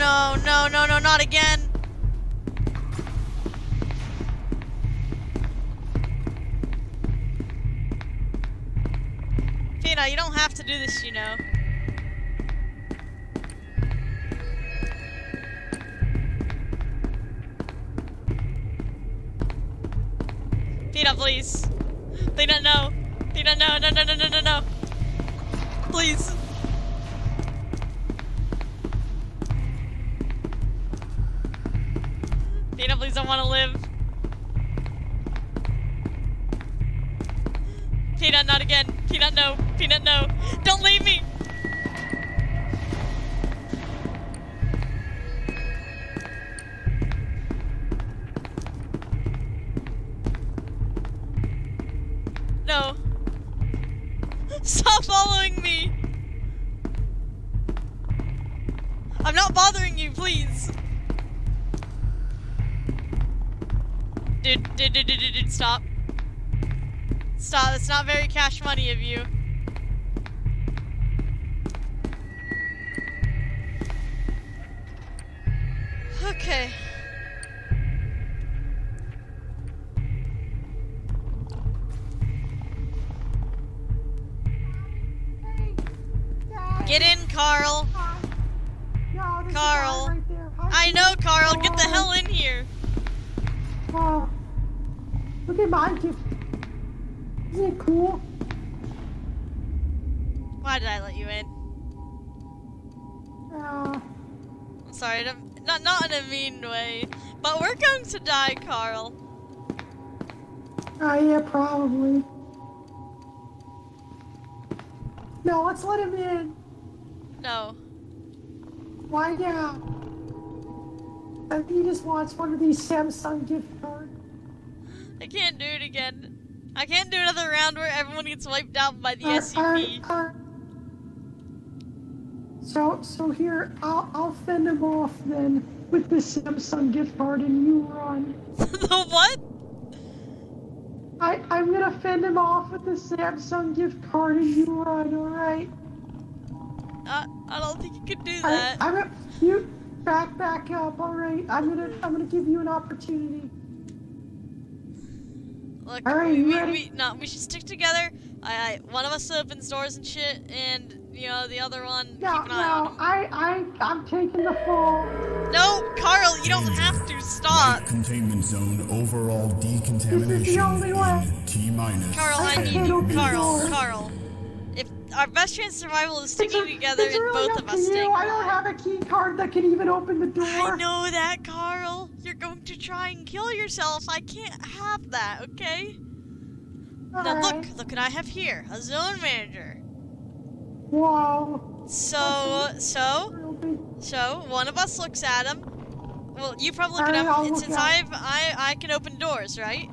no, no, no, no, not again. Pina, you don't have to do this, you know. Pina, please. Pina, no. Pina, no, no, no, no, no, no, no. Please. Dude, dude, dude, dude, dude, stop. Stop, that's not very cash money of you. Okay. Get in, Carl. Carl. I know, Carl. Get the hell in here. Oh, look at my gift. Isn't it cool? Why did I let you in? Uh, I'm sorry, not not in a mean way, but we're going to die, Carl. oh yeah, probably. No, let's let him in. No. Why not? I think he just wants one of these Samsung gift cards. I can't do it again. I can't do another round where everyone gets wiped out by the Uh, SCP. uh, uh. So, so here, I'll, I'll fend him off then with the Samsung gift card and you run. the what? I, I'm gonna fend him off with the Samsung gift card and you run, alright? Uh, I don't think you can do I, that. I'm gonna, you back, back up, alright? I'm gonna, I'm gonna give you an opportunity. Look, All right, we, you we, ready? we, no, we should stick together. I, I, one of us opens doors and shit, and you know the other one No, keep an eye on no, him. I, I, I'm taking the fall. No, Carl, you don't have to stop. Light containment zone overall decontamination This is the only way. in T minus. Carl, I I need you. Carl, door. Carl. If our best chance of survival is It's sticking a- together it's and really both up of to us you. staying I don't have a key card that can even open the door. I know that, Carl. You're going to try and kill yourself. I can't have that, okay? Now look, look what I have here. A zone manager. Wow. So, so, so, one of us looks at him. Well, you probably look Alright, at him. I'll and look since I've, I, I can open doors, right?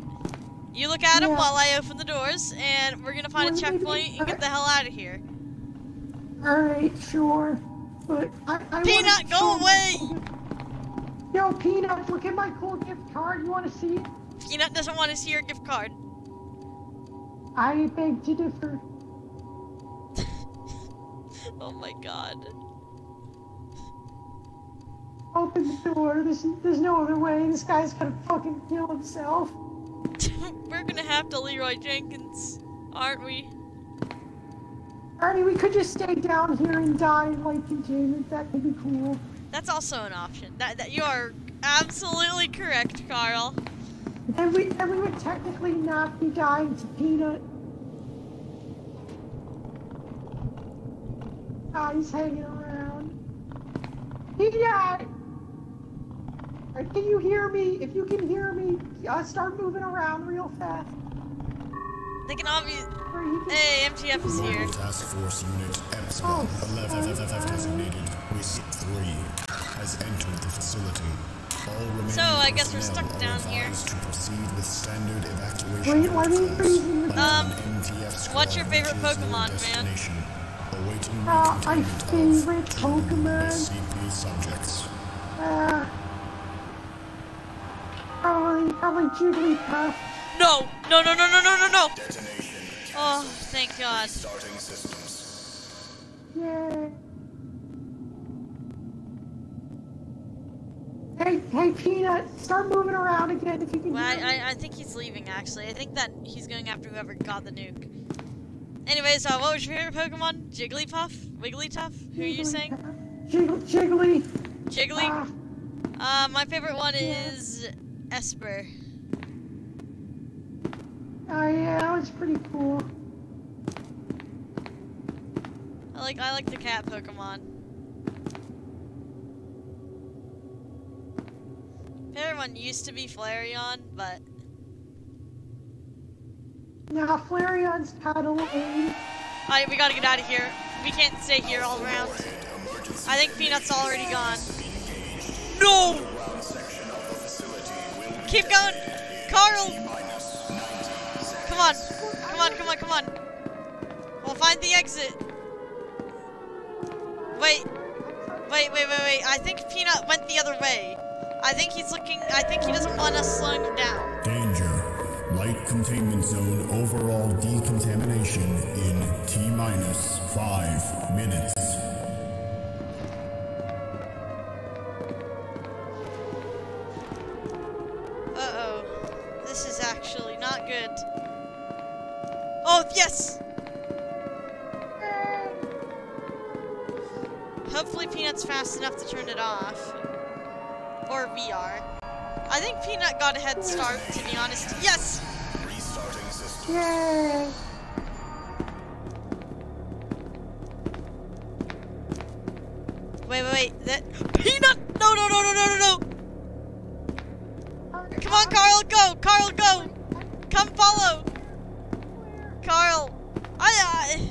You look at him Yeah. while I open the doors, and we're gonna find a checkpoint and get the hell out of here. Alright, sure. But I, I Peanut, go away! Yo, Peanut, look at my cool gift card. You wanna see it? Peanut doesn't want to see your gift card. I beg to differ. Oh my god. Open the door. There's, there's no other way. This guy's gonna fucking kill himself. We're gonna have to Leroy Jenkins, aren't we? Ernie, we could just stay down here and die in light containment. That could be cool. That's also an option. That, that you are absolutely correct, Carl. And we, and we would technically not be dying to Peanut. Ah, he's hanging around. Peanut! Uh, Can you hear me? If you can hear me, uh, start moving around real fast. They can obviously. Where Hey, MTF is here. Mobile Task Force Unit Epsilon Oh, 11 sorry. designated WISP 3 has entered the facility. All So, I guess we're stuck down here. advised to proceed with standard evacuation Wait, let me protocols freeze you. until Um, an MTF squad what's your favorite Pokemon, man? destination, Uh, my favorite two Pokemon? SCP subjects. Uh, probably, probably Jigglypuff. No! No, no, no, no, no, no, no! Oh, thank God. Starting systems. Yay. Hey, Peanut, start moving around again if you can Well, I. I, I think he's leaving actually. I think that he's going after whoever got the nuke. Anyways, so what was your favorite Pokemon? Jigglypuff? Wigglytuff? Who are you saying? Jiggly, jiggly. Jiggly? Ah, Uh, my favorite one Yeah. is Espeon. oh yeah, that was pretty cool. I like I like the cat Pokemon. Favorite one used to be Flareon, but Now Flareon's paddle aid. Alright, we gotta get out of here. We can't stay here all around. I think Peanut's already gone. No! Keep going! Carl! Come on! Come on, come on, come on! We'll find the exit. Wait, wait, wait, wait, wait. I think Peanut went the other way. I think he's looking, I think he doesn't want us slowing him down. Danger. Light containment zone overall decontamination in T minus five minutes. Uh-oh. This is actually not good. Oh, yes! Hopefully Peanut's fast enough to turn it off. Or VR. I think Peanut got a head start, to be honest. Yes! Yay! Wait, wait, wait. That Peanut! No, no, no, no, no, no, no! Come on, Carl, go! Carl, go! Come follow! Carl! I, I,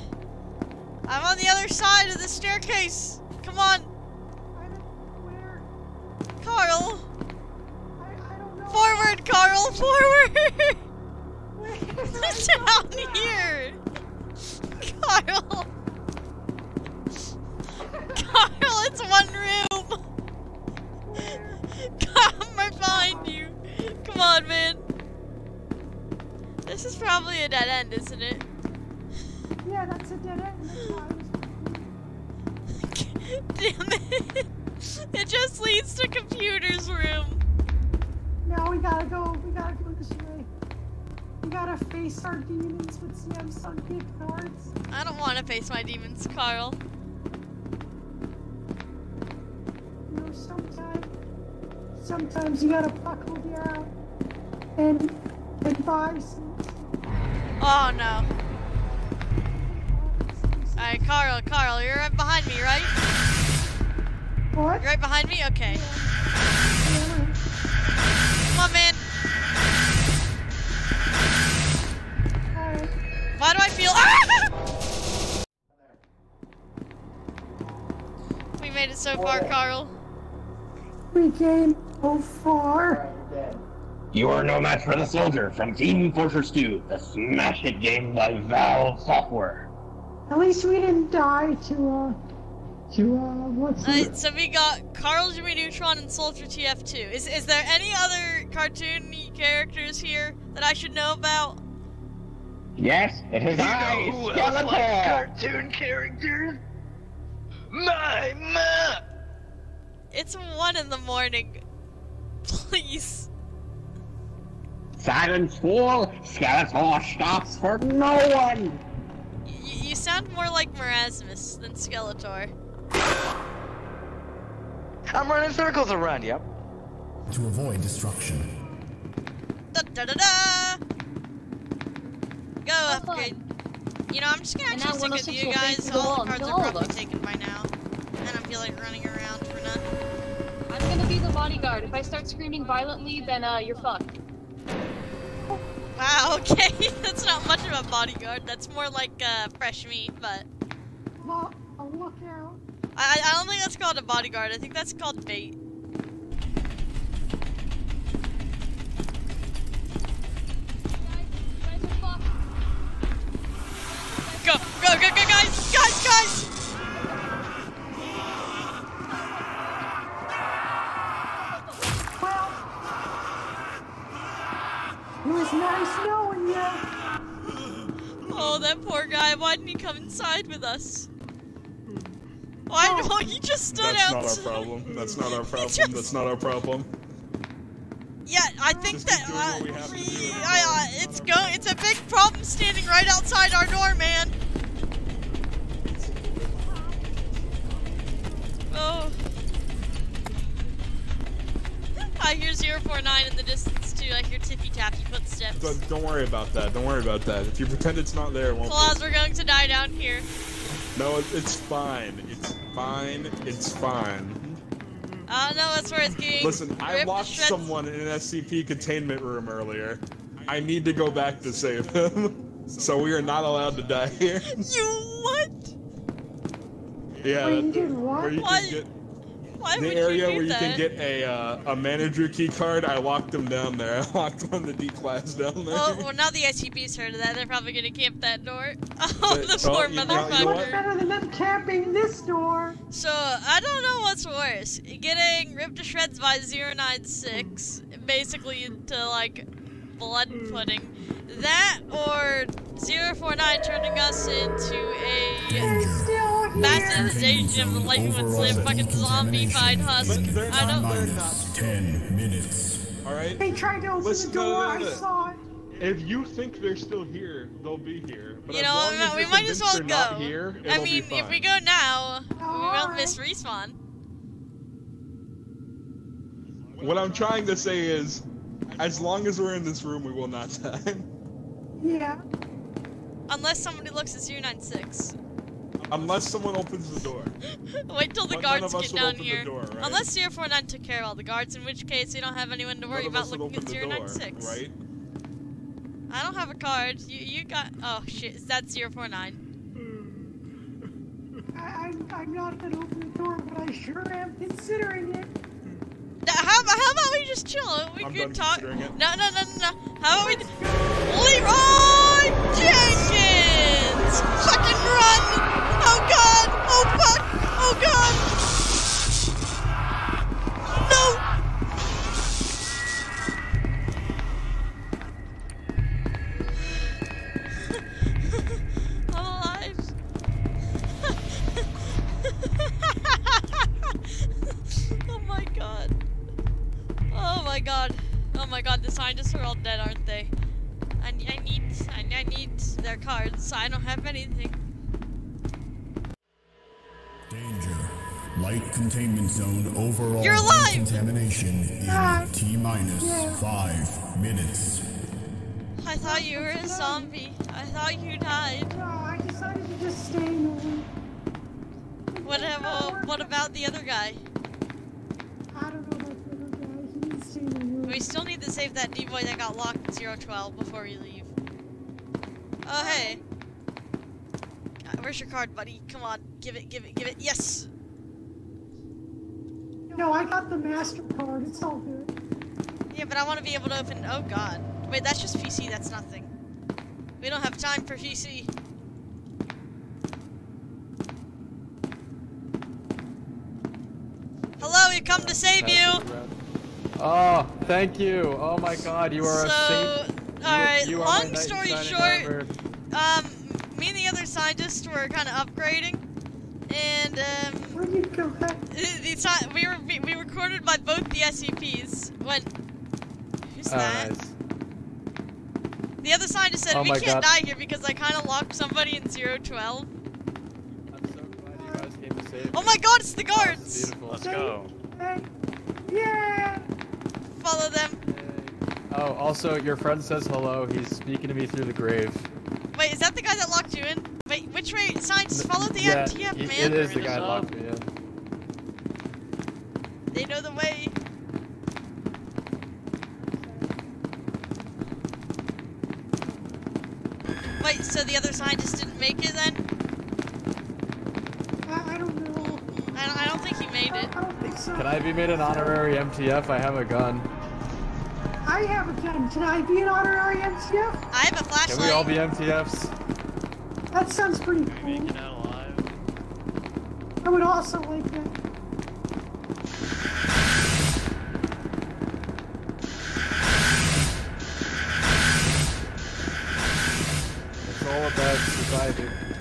I'm on the other side of the staircase! Come on, Carl, forward! Down here! Carl! Carl, it's one room! Come, right behind you! Come on, man! This is probably a dead end, isn't it? Yeah, that's a dead end. That's why I was- Damn it! It just leads to computer's room. Now we gotta go. We gotta go this way. We gotta face our demons with Samsung gift cards. I don't want to face my demons, Carl. You know, sometimes, sometimes you gotta buckle down and and buy some. Oh no. Alright, Carl, Carl, you're right behind me, right? What? You're right behind me? Okay. Come on, man. Alright. Why do I feel. Ah! We made it so far, Carl. We came so far. You are no match for the soldier from Team Fortress 2, the smash hit game by Valve Software. At least we didn't die to uh to uh what's Alright, it? so we got Carl, Jimmy Neutron, and Soldier TF2. Is is there any other cartoon characters here that I should know about? Yes, it is I, You know who else likes cartoon characters? My map! It's one in the morning. Please. Silence fool! Skeletor stops for no one! Y- you sound more like Marasmus than Skeletor. I'm running circles around you. To avoid destruction. Da da da da! Go Have fun. You know, I'm just gonna And actually now stick with you guys. through the All the cards kill are probably us. taken by now. And I feel like running around for none. I'm gonna be the bodyguard. If I start screaming violently, then uh, you're fucked. Wow, okay. That's not much of a bodyguard. That's more like uh, fresh meat, but Well, a lookout. I, I don't think that's called a bodyguard. I think that's called bait. That's not our problem. just- That's not our problem. Yeah, I think Just that uh, we have to do. I, uh, it's go. It's a big problem standing right outside our door, man. Oh. I hear 049 in the distance too. I hear tippy tappy footsteps. Don't, don't worry about that. Don't worry about that. If you pretend it's not there, it won't. Claws, we're going to die down here. No, it, it's fine. It's fine. It's fine. Oh, I don't know what's worth getting. Listen, I ripped to locked shreds. someone in an SCP containment room earlier. I need to go back to save him. So we are not allowed to die here. You what? Yeah, Wait, you that- did what? where you Why- can get Why the would area you do where you that? can get a uh, a manager key card. I locked them down there. I locked them on the D class down there. Oh, well, now the SCP's heard of that. They're probably gonna camp that door. Oh, But- the oh, poor you know- you much motherfucker. better than them camping this door. So, I don't know what's worse. Getting ripped to shreds by 096, basically into, like, blood pudding. That, or 049 turning us into a Danger. Still here. Massive invasion of the Lightwoods live fucking zombie-fied husk. I not- don't... Minus 10 minutes. All right. They tried to open Listen, the door. I saw it. If you think they're still here, they'll be here. But You know, long we, as we might as well they're go. Not here, I mean, if we go now, we won't miss respawn. What I'm trying to say is, as long as we're in this room, we will not die. Yeah. Unless somebody looks at 096. Unless someone opens the door. Wait till the But guards get down here. door, right? Unless 049 took care of all the guards, in which case you don't have anyone to worry about looking at the door, 096. right? I don't have a card. You you got oh shit, is that 049? I, I'm, I'm not gonna open the door, but I sure am considering it. Now, How, about- how about we just chill? We I'm could talk. No, no, no, no, no. How about we? Leroy Jenkins! Fucking run! I thought you were a zombie. I thought you died. No, I decided to just stay in the room. What well, what about the other guy? I don't know about the other guy. He didn't stay in the room. We still need to save that D-boy that got locked in 012 before we leave. Oh hey. Uh, Where's your card, buddy? Come on, give it, give it, give it. Yes. No, I got the MasterCard. It's all good. Yeah, but I want to be able to open. Oh God. Wait, that's just PC. That's nothing. We don't have time for PC. Hello, we come to save you. Oh, thank you. Oh my god, you are a So, saint. all right. you are my Long story short, armor. um, me and the other scientists were kind of upgrading, and um, Where'd you go? Back? the, the we were we recorded by both the SCPs. When who's Oh, that? Nice. The other scientist said Oh we can't God. die here because I kind of locked somebody in 012. I'm so glad you guys came to save Oh my God, it's the That was guards! beautiful. Let's go. Yeah. Follow them. Oh, also, your friend says hello. He's speaking to me through the grave. Wait, is that the guy that locked you in? Wait, which way? Scientists, follow the yeah, MTF, man. it is the Bring guy that locked me in. They know the way. Wait, so the other scientist didn't make it then? I, I don't know. I don't, I don't think he made it. I don't think so. Can I be made an honorary MTF? I have a gun. I have a gun. Can I be an honorary MTF? I have a flashlight. Can we all be MTFs? That sounds pretty Make cool. it out alive. I would also like that. Surviving.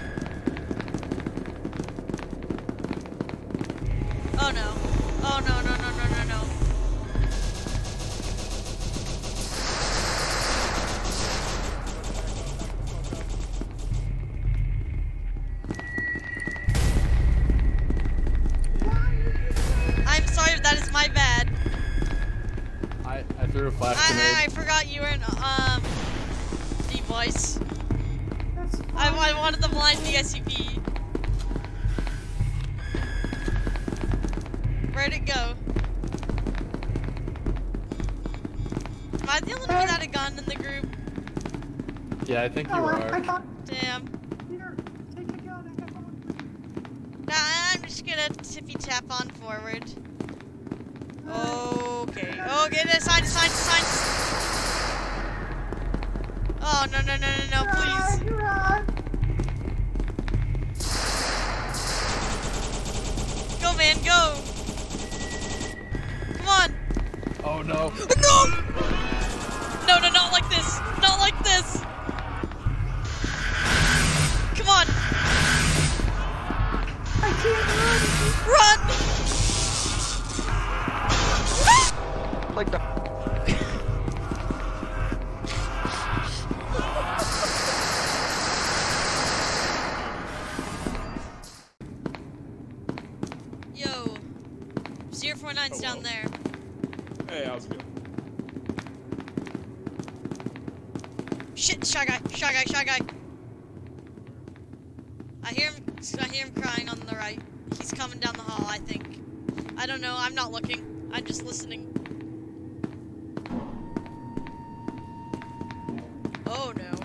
Where'd it go? Am I the only one uh, without a gun in the group? Yeah, I think you No, I, I are. got Damn. here. Take the gun. I got one. Nah, I'm just gonna tippy tap on forward. Okay. Oh, okay, the sign, sign, sign. Oh no no no no no! Please. Run, run. Go, man, go! Come on! Oh no. No! No, no, not like this! I'm not looking. I'm just listening. Oh no.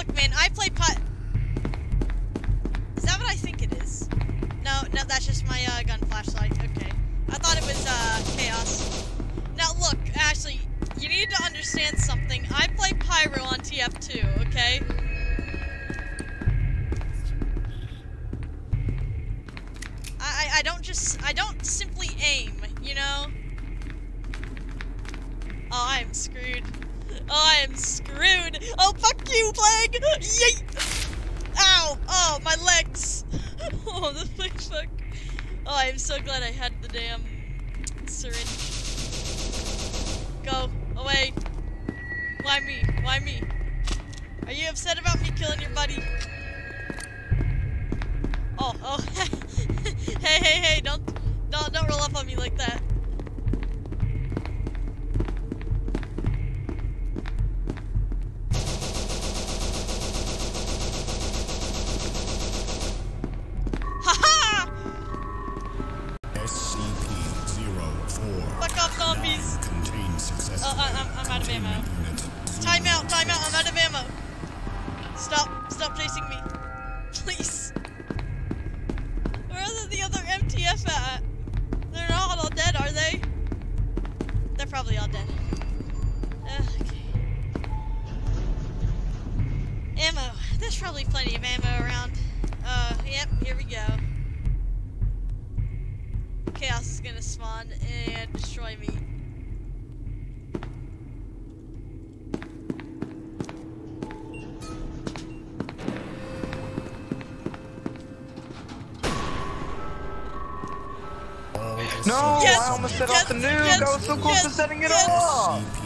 Look, man, I play pot. Is that what I think it is? No, no, that's just my uh, gun flashlight. Okay. I thought it was uh, chaos. Now look, Ashley, you need to understand something. I play Pyro on TF2, okay? I, I don't just I don't simply aim, you know. Oh, I am screwed. Oh, I am screwed. Oh, fuck you, plague! Yeet! Ow! Oh, my legs! Oh, the fuck. Oh, I am so glad I had the damn syringe. Go away. Why me? Why me? Are you upset about me killing your buddy? Oh, oh. hey, hey, hey, don't, don't, don't roll up on me like that. Plenty of ammo around. Uh, yep, here we go. chaos is gonna spawn and destroy me. No, Yes, I almost set yes, off the nuke. yes, I was so close to setting it yes. off.